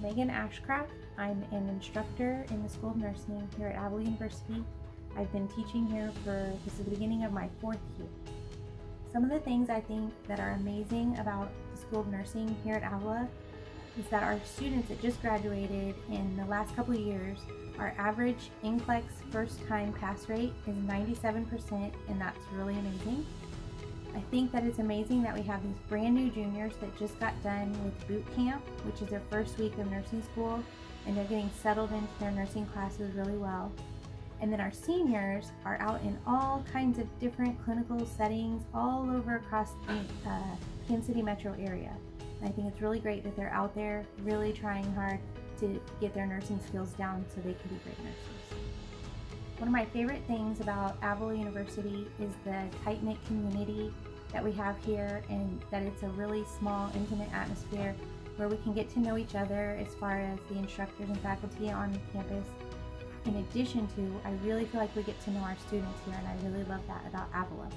Megan Ashcraft. I'm an instructor in the School of Nursing here at Avila University. I've been teaching here for this is the beginning of my fourth year. Some of the things I think that are amazing about the School of Nursing here at Avila is that our students that just graduated in the last couple of years, our average NCLEX first time pass rate is 97% and that's really amazing. I think that it's amazing that we have these brand new juniors that just got done with boot camp, which is their first week of nursing school, and they're getting settled into their nursing classes really well. And then our seniors are out in all kinds of different clinical settings all over across the uh, Kansas City metro area. And I think it's really great that they're out there really trying hard to get their nursing skills down so they can be great nurses. One of my favorite things about Avila University is the tight-knit community that we have here and that it's a really small, intimate atmosphere where we can get to know each other as far as the instructors and faculty on campus. In addition to, I really feel like we get to know our students here and I really love that about Avila.